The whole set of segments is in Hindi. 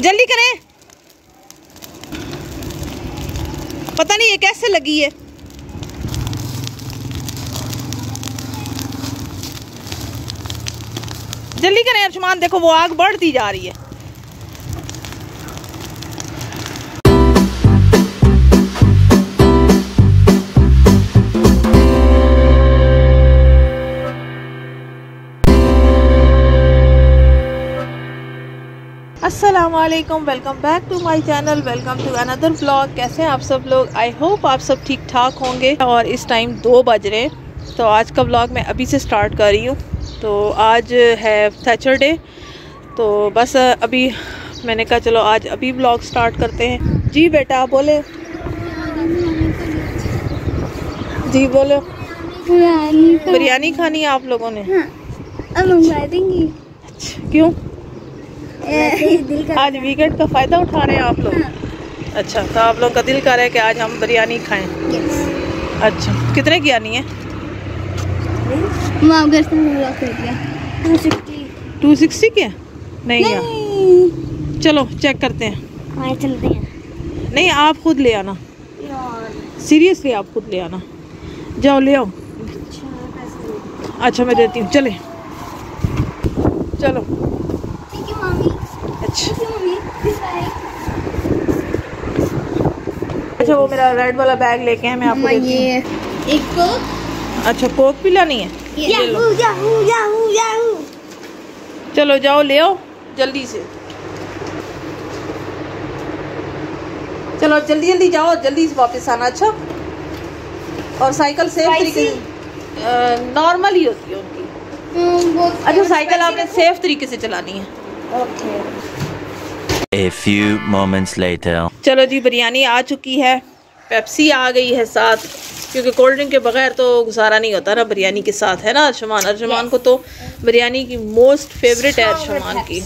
जल्दी करें। पता नहीं ये कैसे लगी है जल्दी करें अर्शमान देखो वो आग बढ़ती जा रही है। Aslam welcome back to my channel welcome to another blog कैसे हैं आप सब लोग? आई होप आप सब ठीक ठाक होंगे और इस टाइम दो बज रहे तो आज का ब्लॉग मैं अभी से स्टार्ट कर रही हूँ। तो आज है सैटरडे तो बस अभी मैंने कहा चलो आज अभी ब्लॉग स्टार्ट करते हैं। जी बेटा बोले। जी बोलो। बिरयानी खानी। है आप लोगों ने? हाँ, मंगवा देंगी। अच्छा क्यों? आज वीकेंड का फ़ायदा उठा रहे हैं आप लोग। अच्छा तो आप लोग का दिल कर रहा है कि आज हम बिरयानी खाएँ? अच्छा कितने की आनी है? Two sixty. के नहीं यार। चलो चेक करते हैं। चलते हैं। नहीं आप खुद ले आना। सीरियसली आप खुद ले आना। जाओ ले आओ। अच्छा मैं देती हूँ। चले। चलो। अच्छा वो मेरा रेड वाला बैग लेके हैं मैं आपको ये एक को अच्छा कोक भी लानी है? याहू याहू याहू याहू चलो जाओ ले आओ जल्दी से। चलो जल्दी जल्दी जाओ जल्दी से वापस आना अच्छा? और साइकिल सेफ़ तरीके से नॉर्मल ही होती है उनकी। हम्म, अच्छा साइकिल आपने सेफ़ तरीके से चलानी है। Okay A few moments later. चलो जी बिरयानी आ चुकी है। पेप्सी आ गई है साथ। क्योंकि कोल्ड ड्रिंक के बगैर तो गुजारा नहीं होता ना बिरयानी के साथ है ना अर्शमान? अर्शमान को तो बिरयानी की मोस्ट फेवरेट है अर्शमान की।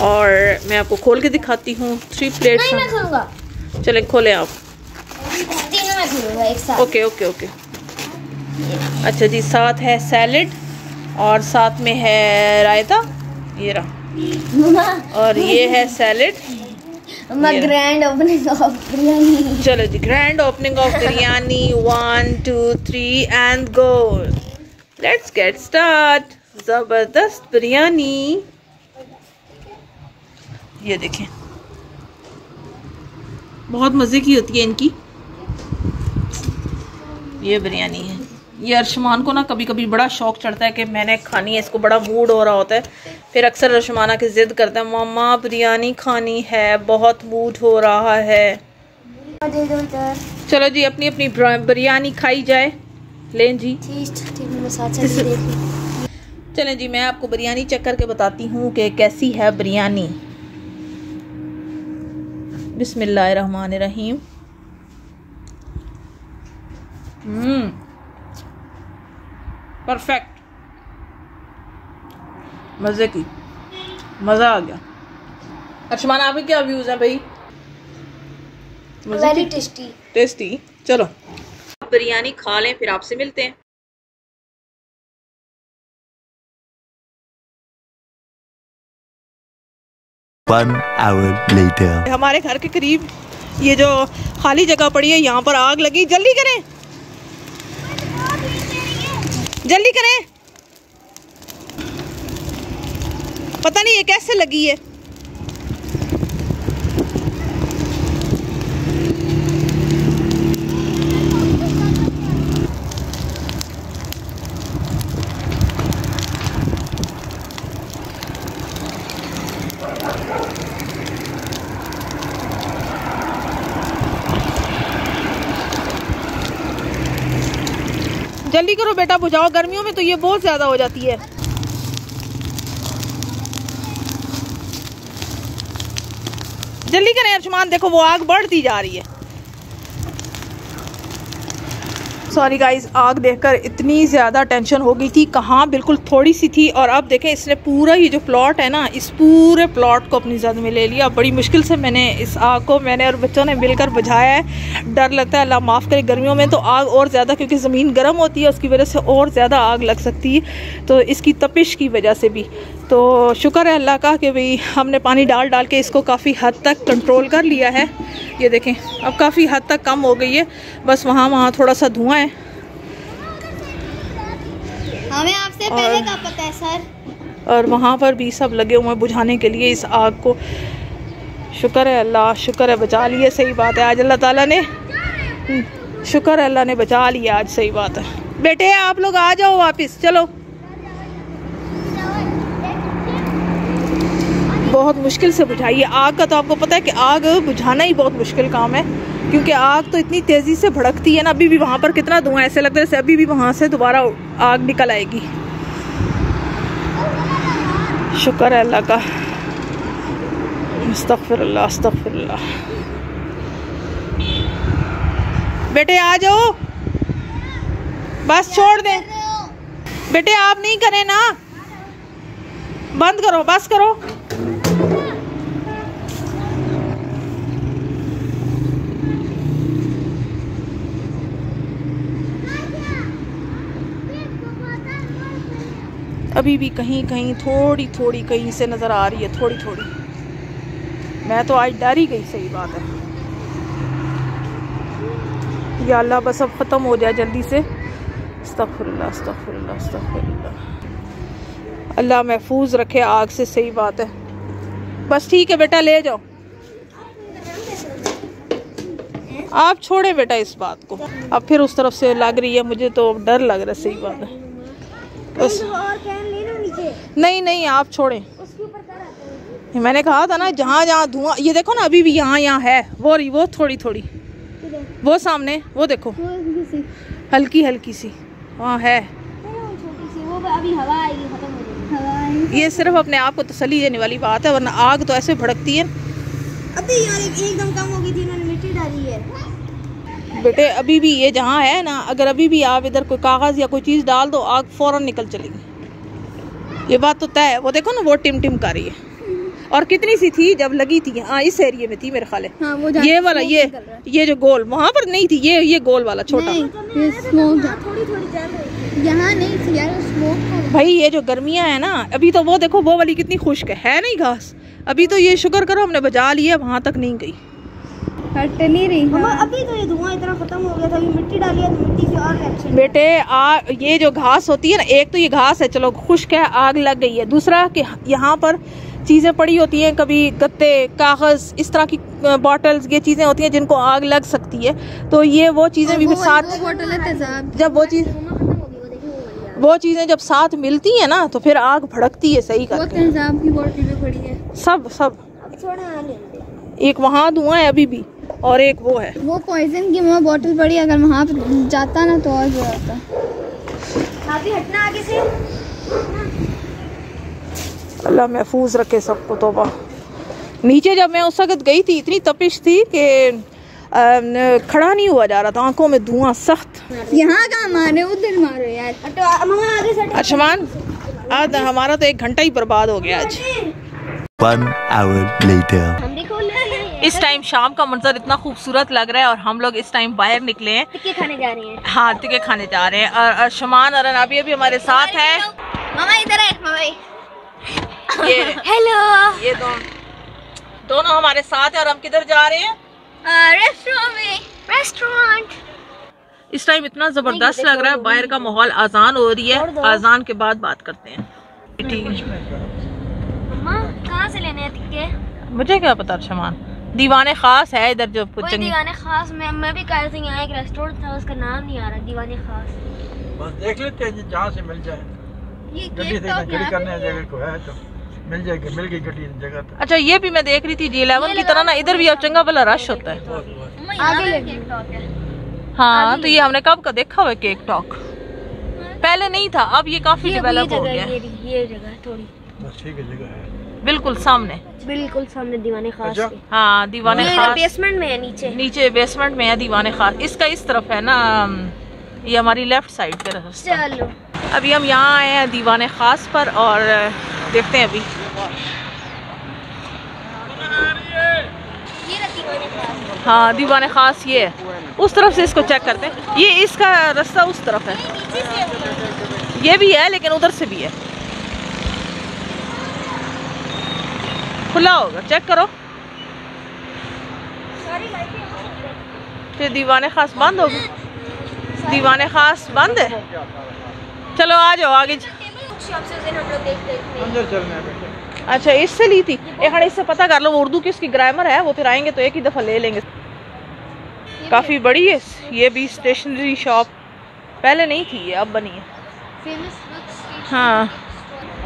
और मैं आपको खोल के दिखाती हूँ। थ्री प्लेट नहीं मैं खाऊँगा खोलें आप। तीनों मैं खाऊँगा एक साथ। ओके ओके ओके अच्छा जी साथ है सैलड और साथ में है रायता। ये रहा। और ये है salad grand opening of biryani चलो जी grand opening of biryani one two three and go let's get start ज़बरदस्त बिरयानी ये देखें. बहुत मज़े की होती है इनकी. ये बिरयानी है. ये अर्शमान को ना कभी कभी बड़ा शौक चढ़ता है कि मैंने खानी है, इसको बड़ा मूड हो रहा होता है। फिर अक्सर अर्शमाना की ज़िद करता है मामा बिरयानी खानी है, बहुत मूड हो रहा है। चलो जी अपनी अपनी ब्र- बिरयानी खाई जाए। लें जी। चलें जी, मैं आपको बिरयानी चेक करके बताती हूँ कि कैसी है बिरयानी। बिस्मिल्लाहिर्रहमानिर्रहीम। हम्म। परफेक्ट मज़े की। मज़ा आ गया। अर्शमान आपके क्या व्यूज़ हैं भाई? वेरी टेस्टी टेस्टी चलो। बिरयानी खा लें फिर आपसे मिलते हैं। One hour later. हमारे घर के करीब ये जो खाली जगह पड़ी है यहाँ पर आग लगी। जल्दी करें। जल्दी करें। पता नहीं ये कैसे लगी है। जल्दी करो बेटा, बुझाओ। गर्मियों में तो ये बहुत ज़्यादा हो जाती है। जल्दी करें, अर्शमान, देखो वो आग बढ़ती जा रही है। सॉरी गाइस आग देखकर इतनी ज़्यादा टेंशन हो गई थी। कहाँ? बिल्कुल थोड़ी सी थी। और अब देखें, इसने पूरा ये जो प्लॉट है ना, इस पूरे प्लॉट को अपनी जद में ले लिया। बड़ी मुश्किल से मैंने इस आग को, मैंने और बच्चों ने मिलकर बुझाया है। डर लगता है, अल्लाह माफ़ करे गर्मियों में तो आग और ज़्यादा, क्योंकि ज़मीन गर्म होती है, उसकी वजह से और ज़्यादा आग लग सकती है। तो इसकी तपिश की वजह से भी। तो शुक्र है अल्लाह का कि भाई, हमने पानी डाल डाल के इसको काफ़ी हद तक कंट्रोल कर लिया है। ये देखें, अब काफ़ी हद तक कम हो गई है। बस वहाँ वहाँ थोड़ा सा धुआँ है। हमें आपसे और- पहले का पता है सर? और वहाँ पर भी सब लगे हुए हैं बुझाने के लिए इस आग को। शुक्र है अल्लाह शुक्र है बचा लिए सही बात है। आज अल्लाह ताला ने हम्म, शुक्र है अल्लाह ने बचा लिया आज सही बात है। बेटे आप लोग आ जाओ वापस चलो। बहुत मुश्किल से बुझाई है आग का तो आपको पता है कि आग बुझाना ही बहुत मुश्किल काम है। क्योंकि आग तो इतनी तेज़ी से भड़कती है ना, अभी भी वहाँ पर कितना धुआँ ऐसे लगता है अभी भी वहाँ से दोबारा आग निकल आएगी। शुक्र है अल्लाह का। अस्तगफिरुल्लाह अस्तगफिरुल्लाह। बेटे, आ जाओ। बस छोड़ दें। बेटे, आप नहीं करें ना। बंद करो, बस करो। अभी भी कहीं कहीं, थोड़ी थोड़ी कहीं से नज़र आ रही है, थोड़ी थोड़ी। मैं तो आज डर ही गई, सही बात है। या अल्लाह, बस अब ख़त्म हो जाए जल्दी से। अल्लाह महफूज रखे आग से, सही बात है। बस ठीक है बेटा, ले जाओ। आप छोड़े बेटा इस बात को। अब फिर उस तरफ़ से लग रही है, मुझे तो डर लग रहा है, सही बात है। बस। नहीं नहीं आप छोड़ें। मैंने कहा था ना जहाँ जहाँ धुआँ ये देखो ना अभी भी यहाँ यहाँ है। वो रही वो थोड़ी थोड़ी। वो सामने वो देखो। हल्की हल्की सी। वहाँ है हो। ये सिर्फ़ अपने आप को तसली देने वाली बात है वरना आग तो ऐसे भड़कती है। अभी यार एकदम कम हो गई थी इन्होंने मिट्टी डाली है। बेटे अभी भी ये जहाँ है ना अगर अभी भी आप इधर कोई कागज़ या कोई चीज़ डाल दो आग फ़ौरन निकल चलेगी। ये बात तो तय है। वो देखो ना वो टिम टिम कर रही है। और कितनी सी थी जब लगी थी हाँ इस एरिया में थी मेरे ख्याल हाँ। ये वाला ये ये जो गोल वहाँ पर नहीं थी ये ये गोल वाला छोटा। यहाँ नहीं थी यार स्मोक भाई ये जो गर्मियाँ है ना अभी तो वो देखो वो वाली कितनी खुश्क है। है नहीं घास? अभी तो ये शुक्र करो हमने बजा लिया वहाँ तक नहीं गई। हट नहीं रही अभी तो ये धुआँ इतना खत्म हो गया था अभी मिट्टी डाली है तो मिट्टी से और रिएक्शन बेटे आ ये जो घास होती है ना एक तो ये घास है चलो खुश्क है आग लग गई है। दूसरा कि यहाँ पर चीज़ें पड़ी होती हैं कभी गत्ते कागज़ इस तरह की बॉटल्स ये चीज़ें होती हैं जिनको आग लग सकती है। तो ये वो चीज़ें भी साथ जब वो चीज़ वो चीज़ें जब साथ मिलती हैं ना तो फिर आग भड़कती है सही करके। की पड़ी है। सब सब। एक वहाँ धुआँ है अभी भी। और एक वो है। वो पॉइजन की वहाँ बोतल पड़ी अगर वहाँ पे जाता ना तो और बुरा होता। हटना आगे से। अल्लाह महफूज रखे सबको तोबा। नीचे जब मैं उस वक्त गई थी इतनी तपिश थी कि खड़ा नहीं हुआ जा रहा था आँखों में धुआँ सख्त। यहाँ कहाँ मारे उधर मारो यार। आगे से अशमान आज हमारा तो एक घंटा ही बर्बाद हो गया आज। One hour later. भी इस टाइम शाम का मंजर इतना खूबसूरत लग रहा है और हम लोग इस टाइम बाहर निकले हैं। टिक्के खाने जा रहे हैं। हाँ टिके खाने जा रहे हैं। और अशमान और अनाबी अभी हमारे साथ है। मामा इधर है मामा ये हेलो ये दोनों दोनों हमारे साथ है और हम किधर जा रहे हैं? रेस्टोरेंट में। रेस्टोरेंट इस टाइम इतना ज़बरदस्त लग रहा है बाहर का माहौल आजान हो रही है। आजान के बाद बात करते हैं। है कहाँ से लेने हैं टिक्के? मुझे क्या पता शमान? दीवाने खास है इधर जो कोई चंगी दीवाने खास मैं मैं भी कल से यहाँ एक रेस्टोरेंट था उसका नाम नहीं आ रहा दीवाने खास। बस देख लेते हैं जहाँ से मिल जाए। ये गड्डी केक से टॉप करने जगह को है तो मिल जाएगी मिल गई गड्डी जगह तो। अच्छा ये भी मैं देख रही थी जी इलेवन की तरह ना इधर भी अब चंगा भला रश होता है। आगे ले केक टॉप है। हाँ तो ये हमने कब का देखा हुआ केक टॉक पहले नहीं था अब ये काफ़ी डेवलप हो जगह गया ये ये जगह थोड़ी। ठीक है जगह है। बिल्कुल सामने। बिल्कुल सामने दीवाने खास अच्छा। हाँ दीवाने खास। बेसमेंट में है नीचे। नीचे बेसमेंट में है दीवाने खास। इसका इस तरफ़ है ना ये हमारी लेफ़्ट साइड पे रास्ता। चलो। अभी हम यहाँ आए हैं दीवाने खास पर और देखते हैं अभी। ये रहा दीवाने खास। हाँ दीवाने खास ये है। उस तरफ़ से इसको चेक करते हैं। ये इसका रास्ता उस तरफ़ है। नीचे से वो। ये भी है लेकिन उधर से भी है। खुला होगा चेक करो। फिर दीवाने खास बंद होगी? दीवाने खास बंद है? चलो आ जाओ आगे हैं अच्छा इससे ली थी? एक खड़े इससे पता कर लो उर्दू की उसकी ग्रामर है वो फिर आएँगे तो एक ही दफ़ा ले लेंगे। काफ़ी बड़ी है ये भी स्टेशनरी शॉप पहले नहीं थी ये अब बनी है। हाँ।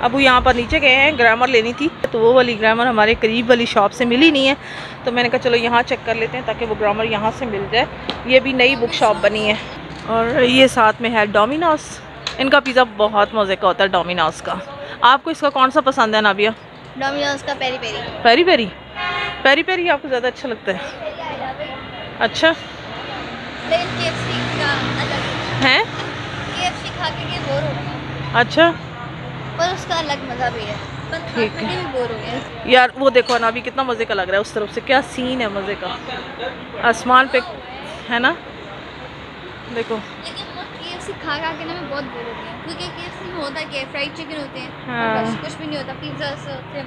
अब वो यहाँ पर नीचे गए हैं ग्रामर लेनी थी तो वो वाली ग्रामर हमारे करीब वाली शॉप से मिली नहीं है। तो मैंने कहा चलो यहाँ चेक कर लेते हैं ताकि वो ग्रामर यहाँ से मिल जाए। ये भी नई बुक शॉप बनी है। और ये साथ में है डोमिनोस इनका पिज़्ज़ा बहुत मज़े का होता है डोमिनोस का। आपको इसका कौन सा पसंद है नाबिया? डोमिनोज का peri peri peri peri peri peri आपको ज़्यादा अच्छा लगता है। अच्छा। का अलग। हैं। अच्छा। पर उसका अलग मज़ा भी है। ठीक है। यार वो देखो ना अभी कितना मज़े का लग रहा है उस तरफ़ से। क्या सीन है मज़े का। आसमान पे है ना? देखो। खा खा के ना मैं बहुत बोर हो गया क्योंकि केएफसी में होता है फ्राइड चिकन होते हैं। हाँ। कुछ भी नहीं होता पिज़्ज़ा होते हैं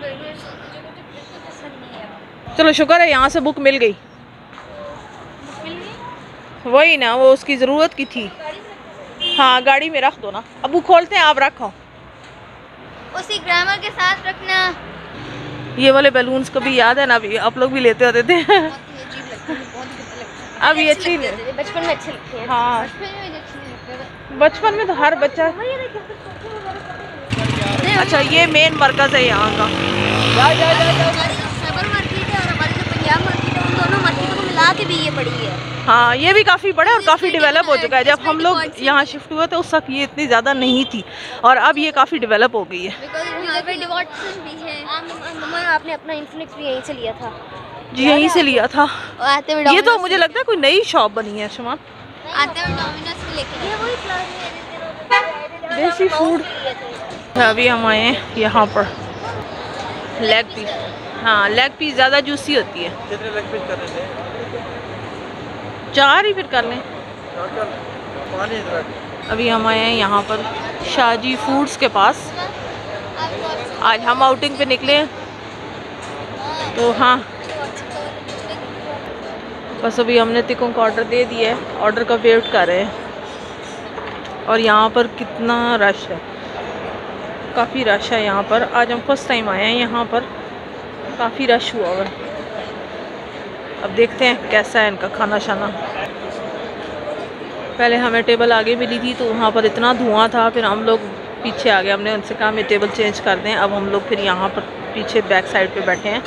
बर्गर्स होते हैं जो मुझे बिल्कुल पसंद नहीं है चलो शुक्र है यहाँ से बुक मिल गई? वही ना वो उसकी ज़रूरत की थी। हाँ गाड़ी में रख दो ना। अब वो खोलते हैं आप रखो उसी ग्रामर के साथ रखना। ये वाले बैलून्स भी याद है ना अभी आप लोग भी लेते होते थे। अब ये अच्छी बचपन में अच्छे लगते हैं हाँ। बचपन में बचपन तो हर बच्चा अच्छा ये मेन मरकज है यहाँ का। मार्केटों के भी ये बड़ी है। हाँ ये भी काफ़ी बड़ा है और काफ़ी डेवलप हो चुका है। जब हम लोग यहाँ शिफ्ट हुए थे उस वक्त ये इतनी ज़्यादा नहीं थी और अब ये काफ़ी डेवलप हो गई है। है। आपने अपना इन्फिनिक्स भी यहीं से लिया था। जी यहीं से लिया था। ये तो मुझे लगता है कोई नई शॉप बनी है शुमान आते हुए डोमिनोज लेके देसी फ़ूड अभी हम आए हैं यहाँ पर। लेग पीस हाँ लेग पीस ज़्यादा जूसी होती है कितने लेग पीस कर रहे थे चार ही फिर कर लें। अभी हम आए हैं यहाँ पर शाहजी फूड्स के पास। आज हम आउटिंग पे निकले हैं। तो हाँ। बस अभी हमने तिकों का ऑर्डर दे दिया है। ऑर्डर का वेट कर रहे हैं। और यहाँ पर कितना रश है। काफ़ी रश है यहाँ पर। आज हम फ़र्स्ट टाइम आए हैं यहाँ पर। काफ़ी रश हुआ हुआ है। अब देखते हैं कैसा है इनका खाना शाना पहले हमें टेबल आगे मिली थी तो वहाँ पर इतना धुआँ था, फिर हम लोग पीछे आ गए। हमने उनसे कहा, हमें टेबल चेंज कर दें। अब हम लोग फिर यहाँ पर पीछे बैक साइड पे बैठे हैं,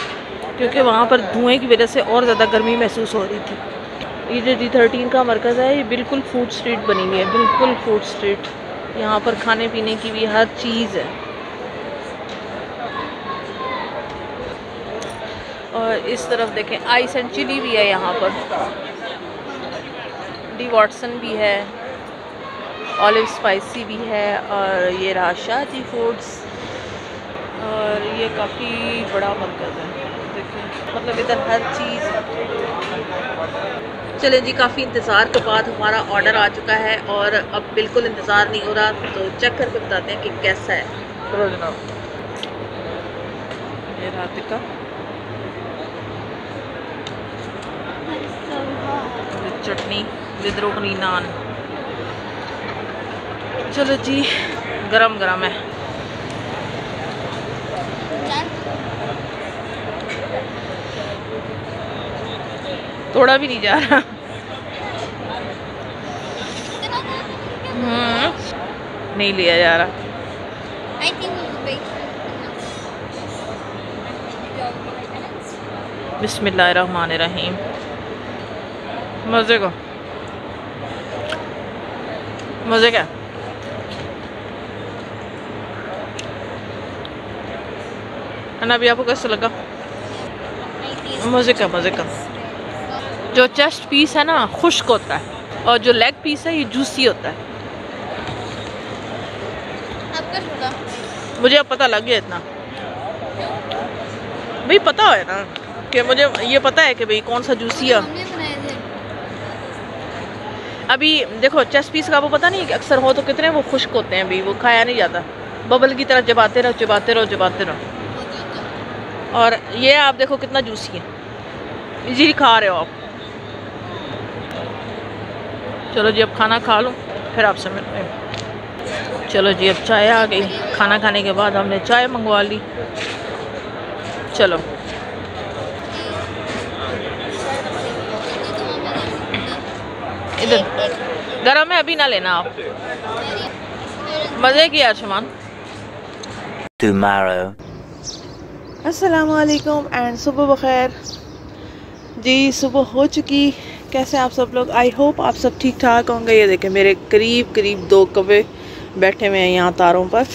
क्योंकि वहाँ पर धुएँ की वजह से और ज़्यादा गर्मी महसूस हो रही थी। ये जो डी थर्टीन का मरकज़ है, ये बिल्कुल फ़ूड स्ट्रीट बनी हुई है, बिल्कुल फ़ूड स्ट्रीट यहाँ पर खाने पीने की भी हर चीज़ है। और इस तरफ़ देखें आइस एंड चिली भी है यहाँ पर। डी वाटसन भी है ऑलिव स्पाइसी भी है और ये रहा शाहजी फूड्स और ये काफ़ी बड़ा मरकज़ है देखिए मतलब इधर हर चीज़। चलें जी, काफ़ी इंतज़ार के बाद हमारा ऑर्डर आ चुका है और अब बिल्कुल इंतज़ार नहीं हो रहा तो चेक करके बताते हैं कि कैसा है। ये चटनी विद रोकनी नान। चलो जी गरम गरम है। थोड़ा भी नहीं जा रहा। हम्म, नहीं लिया जा रहा। I मज़े का। मज़े का है ना अभी आपको कैसा लगा? मज़े का मज़े का। जो चेस्ट पीस है ना खुश्क होता है। और जो लेग पीस है ये जूसी होता है। मुझे अब पता लग गया इतना। भाई पता है ना कि मुझे ये पता है कि भाई कौन सा जूसी है। अभी देखो चेस्ट पीस का आपको पता नहीं अक्सर हो तो कितने वो खुश्क होते हैं अभी, वो खाया नहीं जाता। बबल की तरह चबाते रहो चबाते रहो चबाते रहो। और ये आप देखो कितना जूसी है। इजीली खा रहे हो आप। चलो जी, अब खाना खा लो, फिर आपसे मिलते चलो जी, अब चाय आ गई। खाना खाने के बाद हमने चाय मंगवा ली। चलो। इधर गरम है अभी ना लेना आप। मज़े की आशमान Tomorrow. असलकुम एंड सुबह बखैर। जी सुबह हो चुकी। कैसे आप सब लोग? आई होप आप सब ठीक ठाक होंगे। ये देखें मेरे करीब करीब दो कवे बैठे हुए हैं यहाँ तारों पर।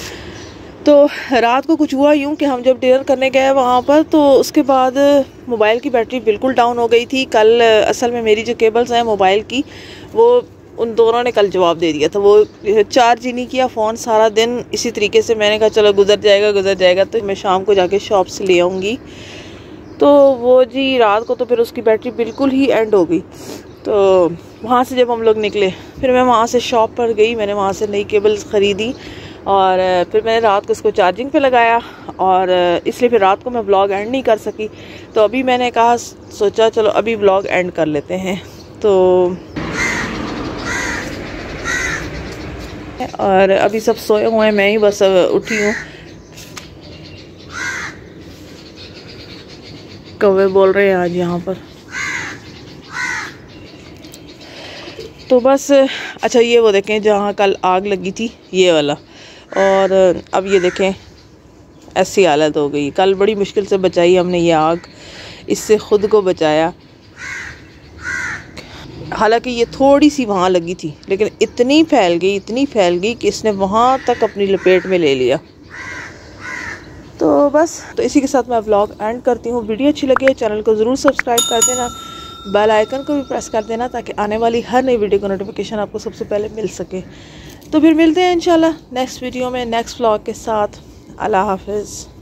तो रात को कुछ हुआ यूँ कि हम जब डिनर करने गए वहाँ पर तो उसके बाद मोबाइल की बैटरी बिल्कुल डाउन हो गई थी। कल असल में मेरी जो केबल्स हैं मोबाइल की, वो उन दोनों ने कल जवाब दे दिया था। वो चार्ज ही नहीं किया फ़ोन सारा दिन। इसी तरीके से मैंने कहा, चलो, गुजर जाएगा गुजर जाएगा। तो मैं शाम को जाके शॉप से ले आऊँगी। तो वो जी, रात को तो फिर उसकी बैटरी बिल्कुल ही एंड हो गई। तो वहाँ से जब हम लोग निकले, फिर मैं वहाँ से शॉप पर गई। मैंने वहाँ से नई केबल्स ख़रीदी। और फिर मैंने रात को इसको चार्जिंग पे लगाया और इसलिए फिर रात को मैं ब्लॉग एंड नहीं कर सकी। तो अभी मैंने कहा, सोचा चलो अभी ब्लॉग एंड कर लेते हैं। तो और अभी सब सोए हुए हैं, मैं ही बस उठी हूँ। कौवे बोल रहे हैं आज यहाँ पर। तो बस अच्छा ये वो देखें, जहाँ कल आग लगी थी, ये वाला। और अब ये देखें, ऐसी हालत हो गई। कल बड़ी मुश्किल से बचाई हमने ये आग। इससे ख़ुद को बचाया। हालाँकि ये थोड़ी सी वहाँ लगी थी, लेकिन इतनी फैल गई, इतनी फैल गई कि इसने वहाँ तक अपनी लपेट में ले लिया। तो बस तो इसी के साथ मैं व्लॉग एंड करती हूँ। वीडियो अच्छी लगी है, चैनल को ज़रूर सब्सक्राइब कर देना। बेल आइकन को भी प्रेस कर देना ताकि आने वाली हर नई वीडियो का नोटिफिकेशन आपको सबसे पहले मिल सके। तो फिर मिलते हैं इंशाल्लाह नेक्स्ट वीडियो में नेक्स्ट व्लॉग के साथ। अल्लाह हाफिज़।